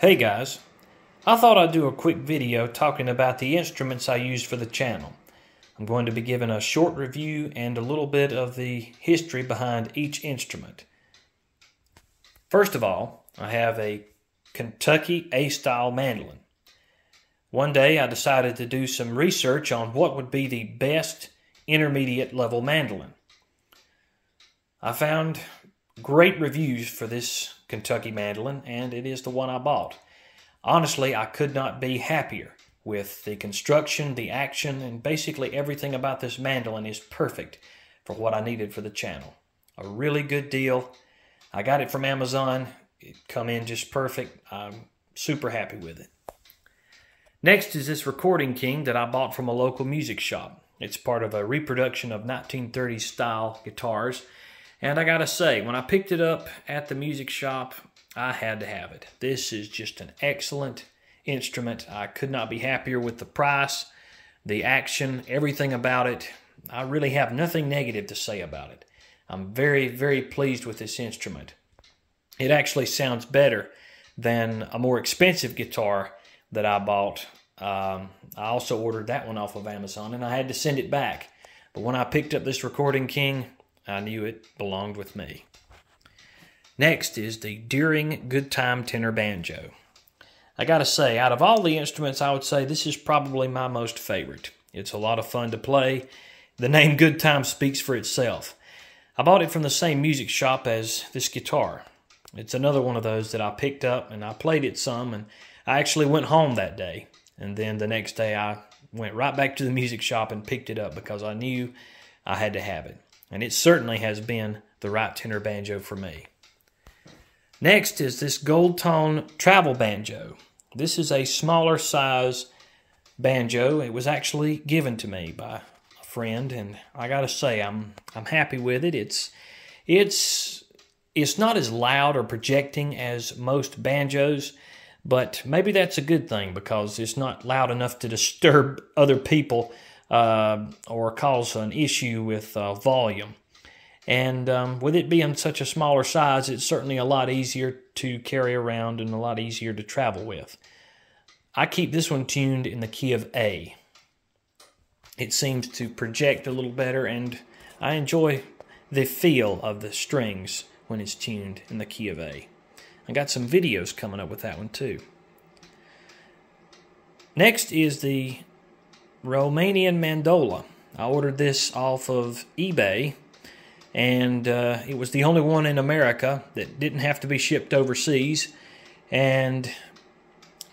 Hey guys, I thought I'd do a quick video talking about the instruments I use for the channel. I'm going to be giving a short review and a little bit of the history behind each instrument. First of all, I have a Kentucky A-style mandolin. One day I decided to do some research on what would be the best intermediate level mandolin. I found great reviews for this Kentucky mandolin, and it is the one I bought. Honestly, I could not be happier with the construction, the action, and basically everything about this mandolin is perfect for what I needed for the channel. A really good deal. I got it from Amazon. It come in just perfect. I'm super happy with it. Next is this Recording King that I bought from a local music shop. It's part of a reproduction of 1930s style guitars and I gotta say, when I picked it up at the music shop, I had to have it. This is just an excellent instrument. I could not be happier with the price, the action, everything about it. I really have nothing negative to say about it. I'm very, very pleased with this instrument. It actually sounds better than a more expensive guitar that I bought. Um, I also ordered that one off of Amazon and I had to send it back. But when I picked up this Recording King, I knew it belonged with me. Next is the Deering Good Time Tenor Banjo. I gotta say, out of all the instruments, I would say this is probably my most favorite. It's a lot of fun to play. The name Good Time speaks for itself. I bought it from the same music shop as this guitar. It's another one of those that I picked up and I played it some, and I actually went home that day. And then the next day, I went right back to the music shop and picked it up because I knew I had to have it and it certainly has been the right tenor banjo for me. Next is this gold tone travel banjo. This is a smaller size banjo. It was actually given to me by a friend, and I gotta say I'm I'm happy with it. It's it's it's not as loud or projecting as most banjos, but maybe that's a good thing because it's not loud enough to disturb other people uh, or cause an issue with uh, volume. And um, with it being such a smaller size, it's certainly a lot easier to carry around and a lot easier to travel with. I keep this one tuned in the key of A. It seems to project a little better, and I enjoy the feel of the strings when it's tuned in the key of A. I got some videos coming up with that one too. Next is the Romanian Mandola. I ordered this off of eBay, and uh, it was the only one in America that didn't have to be shipped overseas. And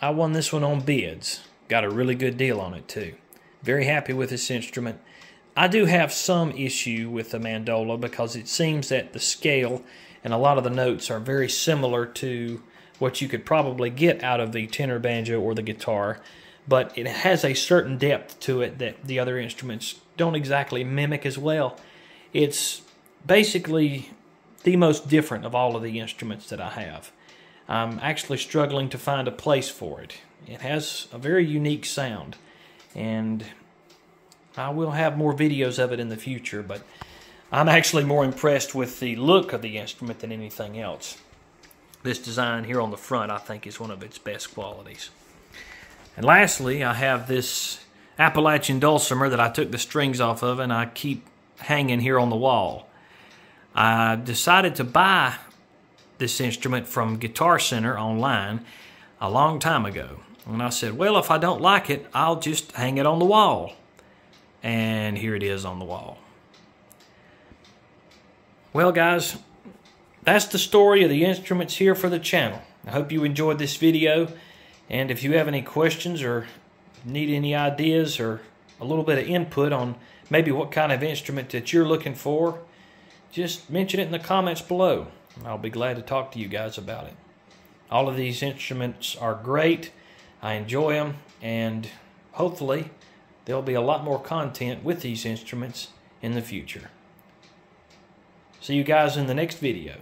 I won this one on bids. Got a really good deal on it, too. Very happy with this instrument. I do have some issue with the mandola because it seems that the scale and a lot of the notes are very similar to what you could probably get out of the tenor banjo or the guitar but it has a certain depth to it that the other instruments don't exactly mimic as well. It's basically the most different of all of the instruments that I have. I'm actually struggling to find a place for it. It has a very unique sound, and I will have more videos of it in the future, but I'm actually more impressed with the look of the instrument than anything else. This design here on the front, I think, is one of its best qualities. And lastly, I have this Appalachian dulcimer that I took the strings off of and I keep hanging here on the wall. I decided to buy this instrument from Guitar Center online a long time ago. And I said, well, if I don't like it, I'll just hang it on the wall. And here it is on the wall. Well, guys, that's the story of the instruments here for the channel. I hope you enjoyed this video. And if you have any questions or need any ideas or a little bit of input on maybe what kind of instrument that you're looking for, just mention it in the comments below. I'll be glad to talk to you guys about it. All of these instruments are great. I enjoy them, and hopefully, there'll be a lot more content with these instruments in the future. See you guys in the next video.